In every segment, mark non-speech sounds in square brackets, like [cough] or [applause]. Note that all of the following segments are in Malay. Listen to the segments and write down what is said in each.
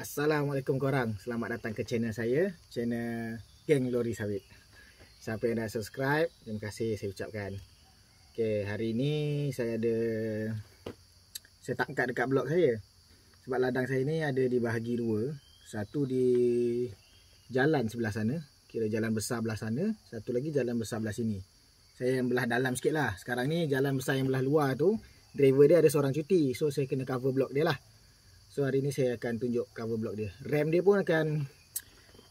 Assalamualaikum korang. Selamat datang ke channel saya, channel Geng Lori Sawit. Siapa yang dah subscribe, terima kasih saya ucapkan. Okey, hari ini saya ada saya tak angkat dekat blog saya. Sebab ladang saya ni ada di bahagi dua. Satu di jalan sebelah sana, kira jalan besar belah sana, satu lagi jalan besar belah sini. Saya yang belah dalam sikit lah. Sekarang ni jalan besar yang belah luar tu, driver dia ada seorang cuti. So saya kena cover blog dia lah. So hari ni saya akan tunjuk cover block dia. Rem dia pun akan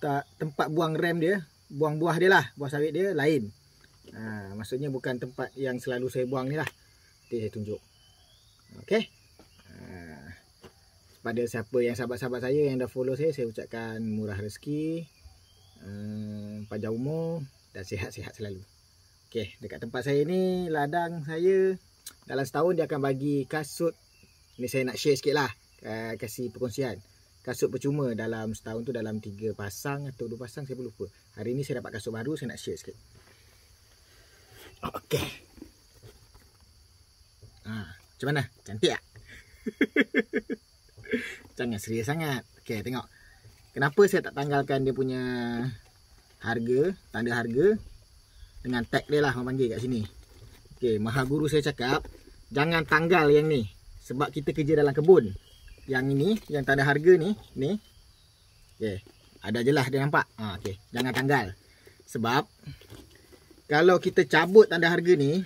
tak tempat buang rem dia, buang buah dia lah, buah sawit dia lain. Ha, maksudnya bukan tempat yang selalu saya buang ni lah. Nanti saya tunjuk. Okey. Ha, pada siapa yang sahabat-sahabat saya yang dah follow saya, saya ucapkan murah rezeki, uh, panjang umur dan sihat-sihat selalu. Okey, dekat tempat saya ni ladang saya dalam setahun dia akan bagi kasut. Ni saya nak share sikit lah uh, kasih perkongsian. Kasut percuma dalam setahun tu dalam tiga pasang atau dua pasang saya pun lupa. Hari ni saya dapat kasut baru saya nak share sikit. Okey. Ha macam mana? Cantik tak? [laughs] Jangan serius sangat. Okey tengok. Kenapa saya tak tanggalkan dia punya harga tanda harga? Dengan tag dia lah orang panggil kat sini. Okey maha guru saya cakap jangan tanggal yang ni sebab kita kerja dalam kebun yang ini yang tanda harga ni ni. Okey ada jelas dia nampak. Ha okey jangan tanggal. Sebab kalau kita cabut tanda harga ni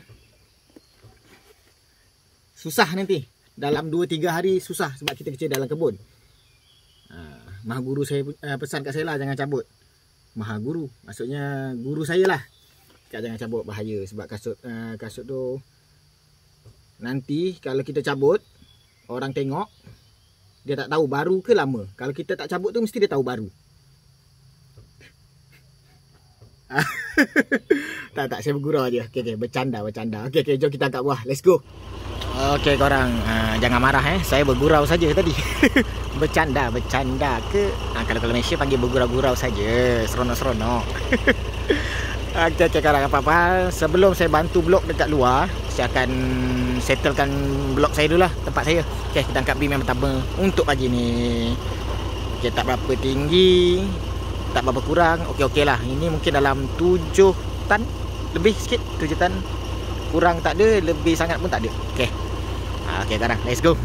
susah nanti. Dalam 2 3 hari susah sebab kita kerja dalam kebun. Ha maha guru saya uh, pesan kat saya lah jangan cabut. Maha guru maksudnya guru saya lah. Jangan cabut bahaya. Sebab kasut uh, kasut tu nanti kalau kita cabut orang tengok dia tak tahu baru ke lama. Kalau kita tak cabut tu mesti dia tahu baru. [laughs] tak tak saya bergurau je. Okey okey bercanda bercanda. Okey okey jom kita angkat buah. Let's go. Okey korang uh, jangan marah eh. Saya bergurau saja tadi. [laughs] bercanda bercanda ke? Uh, kalau kalau Malaysia panggil bergurau-gurau saja. Seronok-seronok. [laughs] Okey okey korang apa-apa. Sebelum saya bantu blok dekat luar, saya akan settlekan blok saya dulu lah tempat saya. Okey, kita angkat beam yang pertama untuk pagi ni. Okey, tak berapa tinggi, tak berapa kurang. Okey okey lah. Ini mungkin dalam 7 tan lebih sikit, 7 tan. Kurang tak ada, lebih sangat pun tak ada. Okey. Ha, okey sekarang, let's go.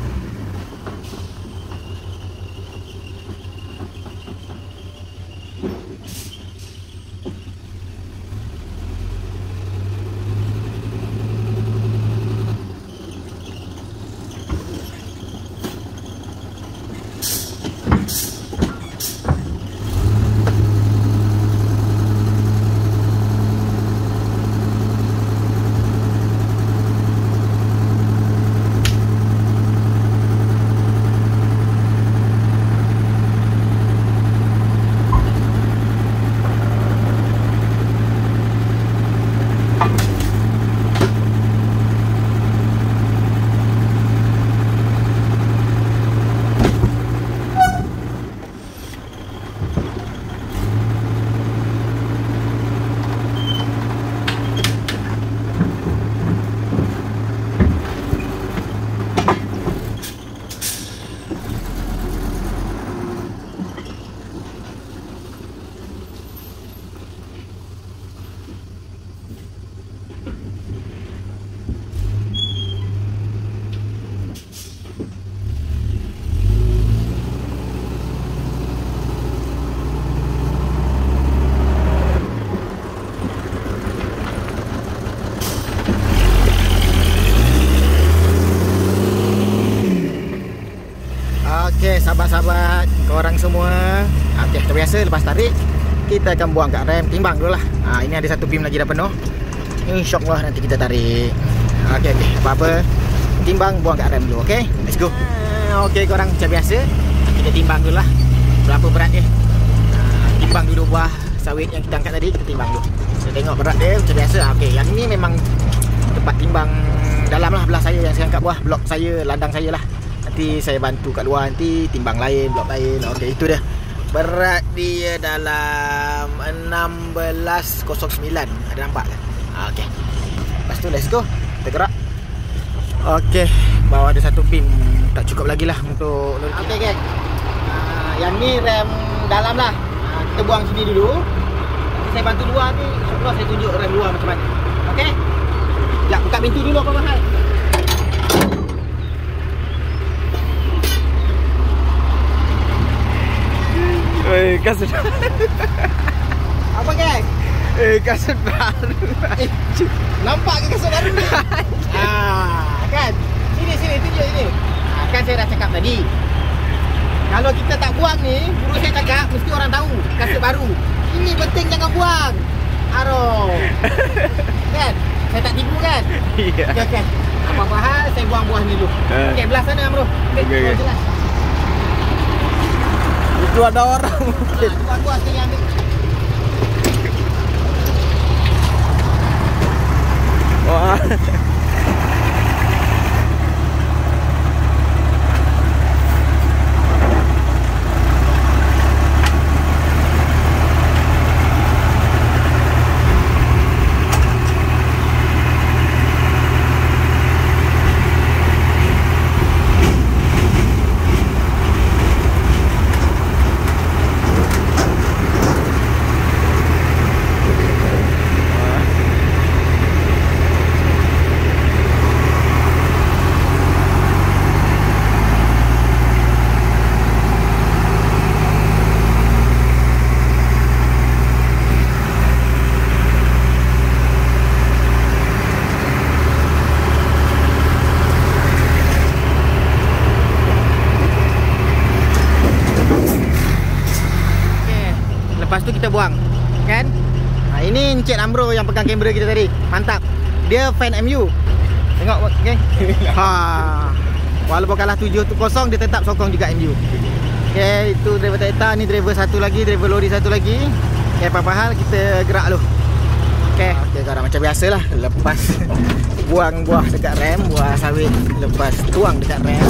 Okey, sahabat-sahabat, korang semua. Okey, seperti biasa lepas tarik kita akan buang kat rem, timbang dulu lah. Ha, ini ada satu beam lagi dah penuh. Insya-Allah nanti kita tarik. Okey, okey. Apa-apa timbang buang kat rem dulu, okey? Let's go. Okey, korang macam biasa. Kita timbang dulu lah. Berapa berat dia? Ha, timbang dulu buah sawit yang kita angkat tadi, kita timbang dulu. Kita tengok berat dia macam biasa. Okey, yang ini memang tempat timbang dalam lah belah saya yang saya angkat buah, blok saya, ladang saya lah nanti saya bantu kat luar nanti timbang lain blok lain okey itu dia berat dia dalam 1609 ada nampak kan okey lepas tu let's go kita gerak okey bawah ada satu pin tak cukup lagi lah untuk okey geng uh, yang ni rem dalam lah. Ha, kita buang sini dulu. Nanti saya bantu luar ni. InsyaAllah saya tunjuk rem luar macam mana. Okey? Sekejap, buka pintu dulu Abang Mahal. Eh, kasut. Apa guys? Eh, kasut baru. Eh, nampak ke kasut baru ni? [laughs] ah, kan? Sini, sini, tunjuk sini. Ah, kan saya dah cakap tadi. Kalau kita tak buang ni, guru saya cakap mesti orang tahu kasut baru. Ini penting jangan buang. Aro. kan? Saya tak tipu kan? Iya. Okey, okey. Apa-apa hal, saya buang buah ni dulu. Eh. Okey, belah sana, bro. Okey, okey. jelas. Itu ada orang. Ah, buah-buah sini ambil. Wah. Okey. Lepas tu kita buang. Kan? Ha, ini Encik Amro yang pegang kamera kita tadi. Mantap. Dia fan MU. Tengok geng. [laughs] Ha. Walaupun kalah 7-0 dia tetap sokong juga MU. Okey, itu driver Toyota, ni driver satu lagi, driver lori satu lagi. Okey, apa-apa hal kita gerak dulu. Okey, okey sekarang macam biasalah lepas [laughs] buang buah dekat rem, buah sawit lepas tuang dekat rem.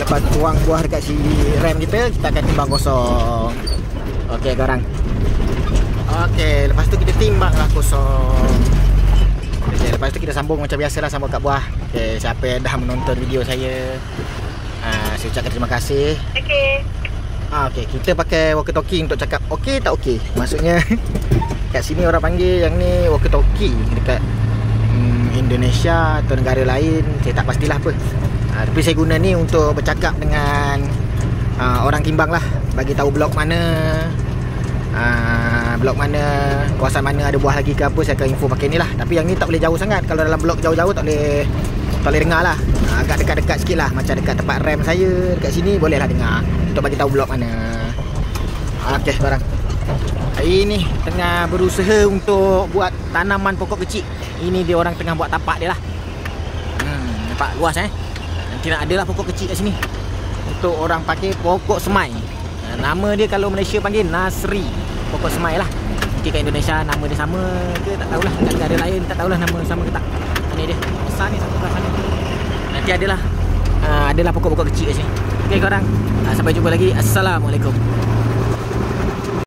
Lepas tuang buah dekat si rem kita, kita akan timbang kosong. Okey, korang. Okey, lepas tu kita timbanglah kosong. Okey, lepas tu kita sambung macam biasalah sambung kat buah. Okey, siapa yang dah menonton video saya, ah, saya ucapkan terima kasih. Okey. Ah, okey, kita pakai walkie talkie untuk cakap okey tak okey. Maksudnya [laughs] kat sini orang panggil yang ni walkie talkie dekat hmm, Indonesia atau negara lain, saya tak pastilah apa. Ah, tapi saya guna ni untuk bercakap dengan ah, orang timbang lah, bagi tahu blok mana ah, blok mana, kawasan mana ada buah lagi ke apa saya akan info pakai ni lah. Tapi yang ni tak boleh jauh sangat. Kalau dalam blok jauh-jauh tak boleh tak boleh dengar lah. Ah, agak dekat-dekat sikit lah macam dekat tempat rem saya dekat sini boleh lah dengar untuk bagi tahu blok mana. Okey, barang. Hari ni tengah berusaha untuk buat tanaman pokok kecil. Ini dia orang tengah buat tapak dia lah. Hmm, nampak luas eh. Nak ada lah pokok kecil kat sini. Untuk orang pakai pokok semai. Ah, Nama dia kalau Malaysia panggil Nasri. Pokok semai lah. Mungkin kat Indonesia nama dia sama ke tak tahulah. Kat negara lain tak tahulah nama sama ke tak. Ini dia. Besar ni satu belah sana. Nanti adalah uh, adalah pokok-pokok kecil kat sini. Okey korang. Uh, sampai jumpa lagi. Assalamualaikum.